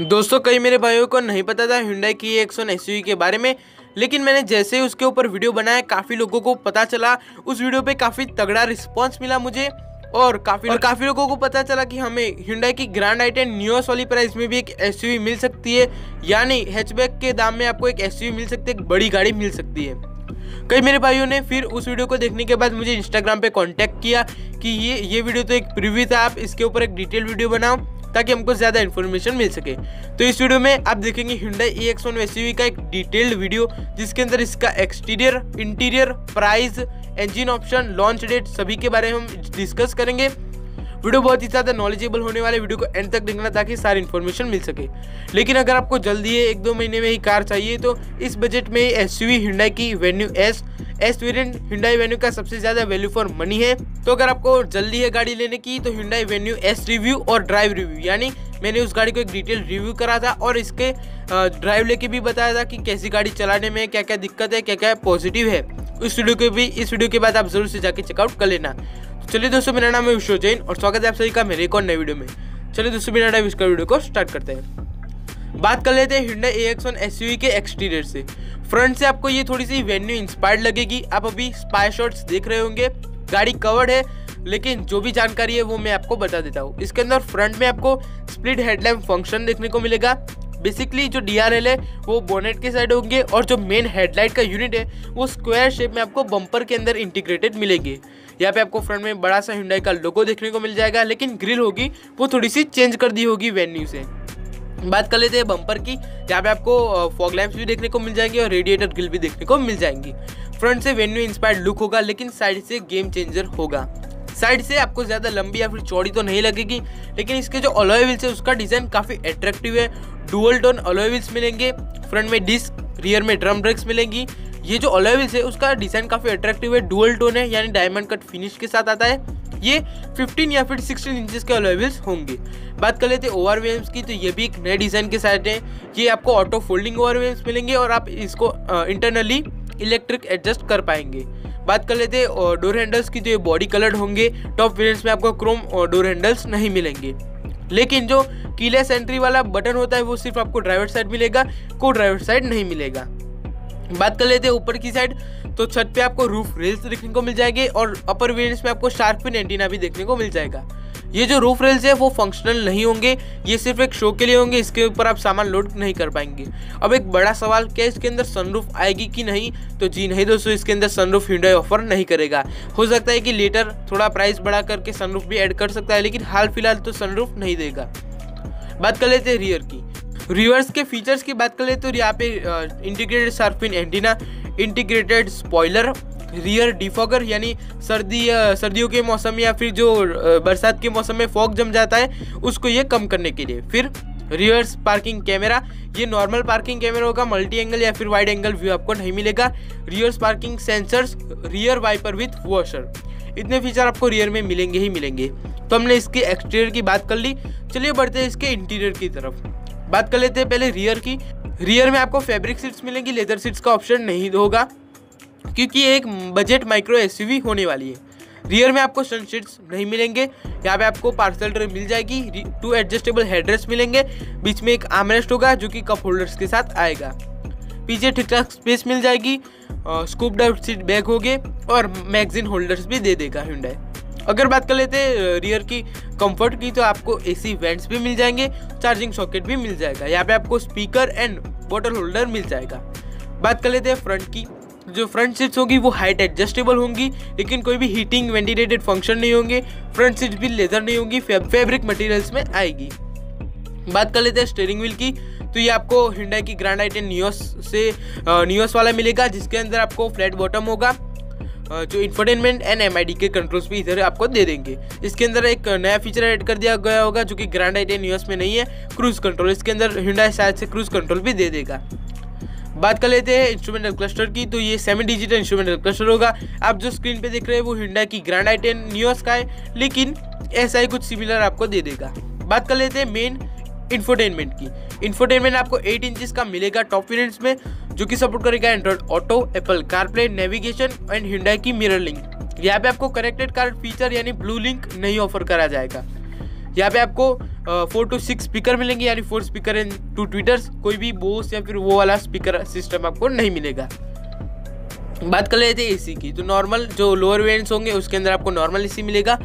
दोस्तों कई मेरे भाइयों को नहीं पता था हिंडाई की एक सौ के बारे में लेकिन मैंने जैसे ही उसके ऊपर वीडियो बनाया काफ़ी लोगों को पता चला। उस वीडियो पे काफ़ी तगड़ा रिस्पांस मिला मुझे और काफ़ी और काफ़ी लोगों को पता चला कि हमें हिंडा की ग्रैंड आई टेन न्यूस वाली प्राइस में भी एक एस मिल सकती है। यानी हैचबैक के दाम में आपको एक एस मिल सकती है एक बड़ी गाड़ी मिल सकती है। कई मेरे भाइयों ने फिर उस वीडियो को देखने के बाद मुझे इंस्टाग्राम पे कांटेक्ट किया कि ये ये वीडियो तो एक प्रीव्यू था आप इसके ऊपर एक डिटेल वीडियो बनाओ। ताकि हमको ज़्यादा इन्फॉर्मेशन मिल सके। तो इस वीडियो में आप देखेंगे हिंडा ई एक्स वन का एक डिटेल्ड वीडियो जिसके अंदर इसका exterior interior price engine option launch date सभी के बारे में हम डिस्कस करेंगे। वीडियो बहुत ही ज़्यादा नॉलेजेबल होने वाले वीडियो को एंड तक देखना ताकि सारी इन्फॉर्मेशन मिल सके। लेकिन अगर आपको जल्दी है एक दो महीने में ही कार चाहिए तो इस बजट में एस यू की Venue S S variant Hyundai Venue का सबसे ज़्यादा वैल्यू फॉर मनी है। तो अगर आपको जल्दी है गाड़ी लेने की तो हिंडाई वेन्यू एस रिव्यू और ड्राइव रिव्यू यानी मैंने उस गाड़ी को एक डिटेल रिव्यू करा था और इसके ड्राइव लेके भी बताया था कि कैसी गाड़ी चलाने में क्या क्या दिक्कत है क्या क्या पॉजिटिव है। उस वीडियो के भी, इस वीडियो के बाद आप ज़रूर से जाके चेकआउट कर लेना। चलिए दोस्तों, मेरा नाम है विश्व जैन और स्वागत है आप सभी का मेरे एक और नए वीडियो में। चलिए दोस्तों, बिना टाइम इसका वीडियो को स्टार्ट करते हैं। बात कर लेते हैं Hyundai A X one S के एक्सटीरियर से। फ्रंट से आपको ये थोड़ी सी वेन्यू इंस्पायर्ड लगेगी। आप अभी स्पाई शॉट्स देख रहे होंगे। गाड़ी कवर्ड है, लेकिन जो भी जानकारी है वो मैं आपको बता देता हूँ। इसके अंदर फ्रंट में आपको स्प्लिट हेडलैम्प फ़ंक्शन देखने को मिलेगा। बेसिकली जो डीआरएल है, वो बोनेट के साइड होंगे और जो मेन हेडलाइट का यूनिट है, वो स्क्वायर शेप में आपको बम्पर के अंदर इंटीग्रेटेड मिलेगी। यहाँ पे आपको फ्रंट में बड़ा सा हिंडाई का लोगो देखने को मिल जाएगा, लेकिन ग्रिल होगी, वो थोड़ी सी चेंज कर दी होगी वेन्यू से। बात कर लेते हैं बम्पर की जहाँ पे आपको फॉग लैम्प्स भी देखने को मिल जाएँगे और रेडिएटर ग्रिल भी देखने को मिल जाएँगी। फ्रंट से वेन्यू इंस्पायर्ड लुक होगा, लेकिन साइड से गेम चेंजर होगा। साइड से आपको ज़्यादा लंबी या फिर चौड़ी तो नहीं लगेगी, लेकिन इसके जो अलॉय व्हील्स है, उसका डिज़ाइन काफ़ी अट्रैक्टिव है। डुअल टोन अलॉय व्हील्स मिलेंगे फ्रंट में डिस्क रियर में ड्रम ब्रेक्स मिलेंगी। ये जो अलॉय व्हील्स है, उसका डिज़ाइन काफ़ी अट्रैक्टिव है डुअल टोन है, यानी डायमंड कट फिनिश के साथ आता है। ये 15 या फिर 16 इंचेस के अलॉयल्स होंगे। बात कर लेते हैं ओवर की तो ये भी एक नए डिज़ाइन के साथ हैं। ये आपको ऑटो फोल्डिंग ओवर मिलेंगे और आप इसको इंटरनली इलेक्ट्रिक एडजस्ट कर पाएँगे। बात कर लेते हैं डोर हैंडल्स की जो बॉडी कलर्ड होंगे, टॉप वेरियंट्स में आपको क्रोम डोर हैंडल्स नहीं मिलेंगे। लेकिन जो कीलेस एंट्री वाला बटन होता है, वो सिर्फ़ आपको ड्राइवर साइड मिलेगा को ड्राइवर साइड नहीं मिलेगा। बात कर लेते हैं ऊपर की साइड तो छत पे आपको रूफ रेल्स देखने को मिल जाएँगे, और अपर वेरियंट्स में आपको शार्पिन एंटीना भी देखने को मिल जाएगा। ये जो रूफ रेल्स है, वो फंक्शनल नहीं होंगे, ये सिर्फ़ एक शो के लिए होंगे, इसके ऊपर आप सामान लोड नहीं कर पाएँगे। अब एक बड़ा सवाल, क्या इसके अंदर सनरूफ आएगी कि नहीं? तो जी नहीं दोस्तों, इसके अंदर सनरूफ हिंडा ऑफ़र नहीं करेगा। हो सकता है कि लेटर थोड़ा प्राइस बढ़ा करके सनरूफ भी ऐड कर सकता है, लेकिन हाल फ़िलहाल तो सनरूफ नहीं देगा। बात कर लेते हैं रियर की। रिवर्स के फीचर्स की बात करें तो यहाँ पे integrated shark fin antenna integrated spoiler rear defogger यानी सर्दी सर्दियों के मौसम या फिर जो बरसात के मौसम में फॉग जम जाता है, उसको ये कम करने के लिए। फिर रिवर्स पार्किंग कैमरा ये नॉर्मल पार्किंग कैमरा होगा मल्टी एंगल या फिर वाइड एंगल व्यू आपको नहीं मिलेगा। Reverse parking sensors rear wiper with washer इतने फीचर आपको रियर में मिलेंगे ही मिलेंगे। तो हमने इसके एक्सटीरियर की बात कर ली। चलिए बढ़ते हैं इसके इंटीरियर की तरफ़। बात कर लेते हैं पहले रियर की। रियर में आपको फैब्रिक सीट्स मिलेंगी लेदर सीट्स का ऑप्शन नहीं होगा। क्योंकि एक बजट माइक्रो एस होने वाली है। रियर में आपको सन सीट्स नहीं मिलेंगे, यहाँ पे आपको पार्सल ट्रे मिल जाएगी टू एडजस्टेबल हेडरेस्ट मिलेंगे, बीच में एक आमरेस्ट होगा जो कि कप होल्डर्स के साथ आएगा। पीछे ठीक ठाक स्पेस मिल जाएगी स्कूप डाउट सीट बैग होगे और मैगजीन होल्डर्स भी दे देगा हिंडाई अगर बात कर लेते हैं रियर की कंफर्ट की तो आपको एसी वेंट्स भी मिल जाएँगे चार्जिंग सॉकेट भी मिल जाएगा। यहाँ पे आपको स्पीकर एंड बॉटल होल्डर मिल जाएगा। बात कर लेते हैं फ्रंट की। जो फ्रंट सीट्स होगी वो हाइट एडजस्टेबल होंगी, लेकिन कोई भी हीटिंग वेंटिलेटेड फ़ंक्शन नहीं होंगे फ्रंट सीट भी लेदर नहीं होंगी फैब्रिक मटेरियल्स में आएगी। बात कर लेते हैं स्टेयरिंग व्हील की तो ये आपको हिंडा की ग्रैंड आइटन न्यूस से न्यूस वाला मिलेगा, जिसके अंदर आपको फ्लैट बॉटम होगा जो इंफोटेनमेंट एंड एमआईडी के कंट्रोल्स भी इधर आपको दे देंगे। इसके अंदर एक नया फीचर ऐड कर दिया गया होगा, जो कि ग्रैंड आई टेन में नहीं है क्रूज कंट्रोल इसके अंदर हिंडा शायद से क्रूज कंट्रोल भी दे देगा। बात कर लेते हैं इंस्ट्रूमेंटल क्लस्टर की तो ये सेवन डिजिटल इंस्ट्रूमेंटल क्लस्टर होगा। आप जो स्क्रीन पे देख रहे हैं, वो हिंडा की ग्रैंड आई टेन न्यूस का है लेकिन ऐसा ही कुछ सिमिलर आपको दे देगा। बात कर लेते हैं मेन इन्फोटेनमेंट की। इन्फोटेनमेंट आपको 8 इंचेस का मिलेगा टॉप वेरिएंट्स में, जो कि सपोर्ट करेगा Android Auto Apple CarPlay navigation and Hyundai की मिरर लिंक यहाँ पे आपको कनेक्टेड कार फीचर यानी ब्लू लिंक नहीं ऑफ़र करा जाएगा। यहाँ पे आपको फोर टू सिक्स स्पीकर मिलेंगे, यानी four speaker and two tweeters कोई भी बोस या फिर वो वाला स्पीकर सिस्टम आपको नहीं मिलेगा। बात कर लेते हैं एसी की। तो नॉर्मल जो लोअर वेरिएंट्स होंगे, उसके अंदर आपको नॉर्मल एसी मिलेगा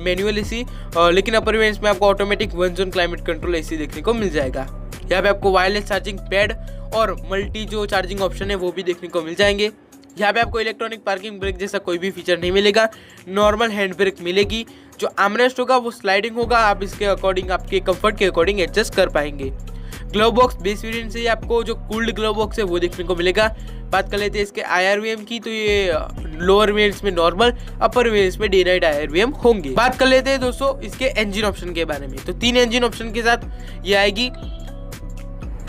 मैनुअल एसी लेकिन अपर वेरिएंट्स में आपको automatic one zone climate control AC देखने को मिल जाएगा। यहाँ पे आपको वायरलेस चार्जिंग पैड और मल्टी जो चार्जिंग ऑप्शन है, वो भी देखने को मिल जाएँगे। यहाँ पे आपको इलेक्ट्रॉनिक पार्किंग ब्रेक जैसा कोई भी फीचर नहीं मिलेगा। नॉर्मल हैंड ब्रेक मिलेगी। जो आमरेस्ट होगा, वो स्लाइडिंग होगा, आप इसके अकॉर्डिंग आपके कंफर्ट के अकॉर्डिंग एडजस्ट कर पाएँगे। ग्लो बॉक्स बेस वेरिएंट से आपको जो कूल्ड ग्लो बॉक्स है, वो देखने को मिलेगा। बात कर लेते हैं इसके आई की तो ये लोअर वेरियंट्स में नॉर्मल अपर वेरियंट्स में डे नाइट आई होंगे। बात कर लेते हैं दोस्तों इसके इंजन ऑप्शन के बारे में। तो तीन इंजन ऑप्शन के साथ ये आएगी।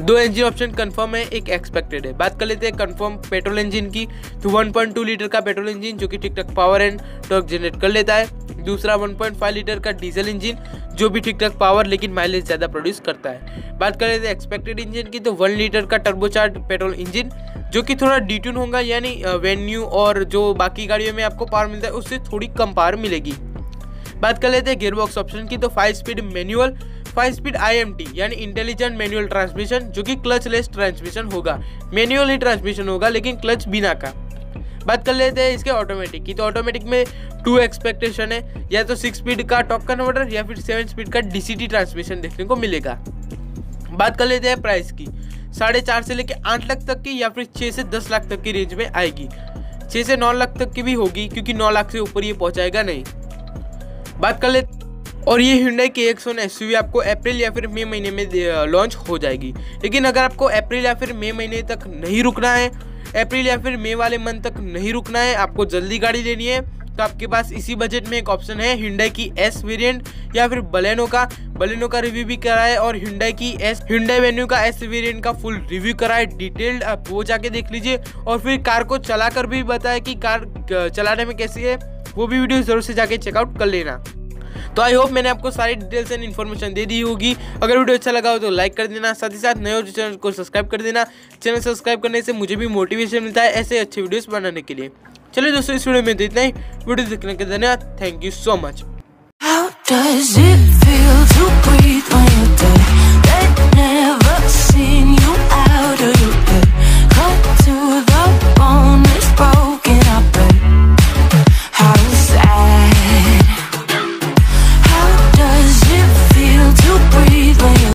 दो इंजन ऑप्शन कंफर्म है, एक एक्सपेक्टेड है। बात कर लेते हैं कंफर्म पेट्रोल इंजन की। तो 1.2 लीटर का पेट्रोल इंजन जो कि ठीक ठाक पावर एंड टॉर्क जनरेट कर लेता है। दूसरा 1.5 लीटर का डीजल इंजन, जो भी ठीक ठाक पावर लेकिन माइलेज ज़्यादा प्रोड्यूस करता है। बात कर हैं एक्सपेक्टेड इंजन की तो वन लीटर का टर्बोचार्ज पेट्रोल इंजन, जो कि थोड़ा डिट्यून होगा, यानी वेन्यू और जो बाकी गाड़ियों में आपको पावर मिलता है, उससे थोड़ी कम पावर मिलेगी। बात कर लेते हैं गेयरबॉक्स ऑप्शन की तो five speed manual five speed IMT यानी इंटेलिजेंट मैनुअल ट्रांसमिशन जो कि क्लच लेस ट्रांसमिशन होगा। मैनुअल ही ट्रांसमिशन होगा, लेकिन क्लच बिना का। बात कर लेते हैं इसके ऑटोमेटिक की। तो ऑटोमेटिक में टू एक्सपेक्टेशन है, या तो सिक्स स्पीड का टॉप कन्वर्टर या फिर सेवन स्पीड का डीसीटी ट्रांसमिशन देखने को मिलेगा। बात कर लेते हैं प्राइस की। साढ़े चार से लेकर आठ लाख तक की, या फिर छः से दस लाख तक की रेंज में आएगी। छः से नौ लाख तक की भी होगी, क्योंकि नौ लाख से ऊपर ये पहुंचाएगा नहीं। बात कर लेते और ये हिंडई के एक सोन एस आपको अप्रैल या फिर मई महीने में लॉन्च हो जाएगी। लेकिन अगर आपको अप्रैल या फिर मई महीने तक नहीं रुकना है अप्रैल या फिर मई वाले मंथ तक नहीं रुकना है, आपको जल्दी गाड़ी लेनी है। तो आपके पास इसी बजट में एक ऑप्शन है हिंडई की एस वेरिएंट या फिर बलेनो का। बलेनो का रिव्यू भी करा है और हिंडई की एस हिंडई वेन्यू का एस वेरिएंट का फुल रिव्यू करा है डिटेल्ड आप वो जाके देख लीजिए। और फिर कार को चलाकर भी बताया कि कार चलाने में कैसी है, वो भी वीडियो ज़रूर से जाके चेकआउट कर लेना। तो आई होप मैंने आपको सारी डिटेल्स एंड इन्फॉर्मेशन दे दी होगी। अगर वीडियो अच्छा लगा हो तो लाइक कर देना, साथ ही साथ नए चैनल को सब्सक्राइब कर देना। चैनल सब्सक्राइब करने से मुझे भी मोटिवेशन मिलता है ऐसे अच्छे वीडियोज़ बनाने के लिए। चलिए दोस्तों, इस वीडियो में तो इतना ही। वीडियो देखने के धन्यवाद। Thank you so much How Does it feel to breathe when you're dead?